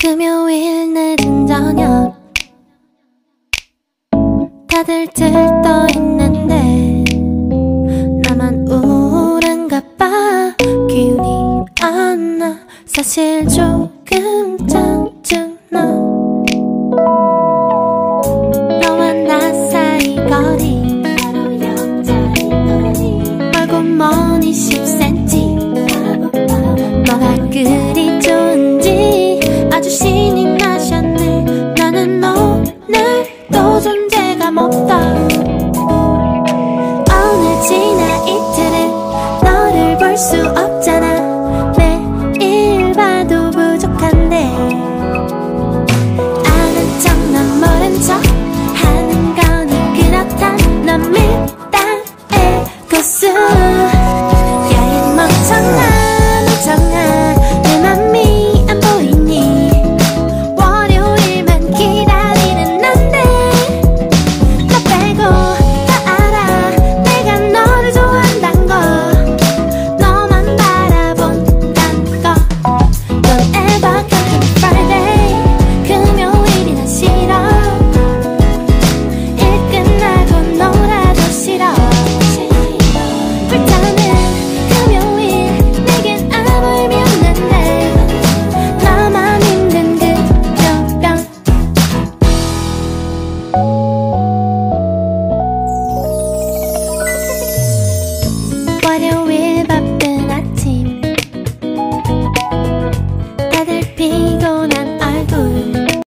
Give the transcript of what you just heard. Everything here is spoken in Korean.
금요일 늦은 저녁. 다들 들떠 있는데 나만 우울한가 봐. 기운이 안 나. 사실 조금 짜 끝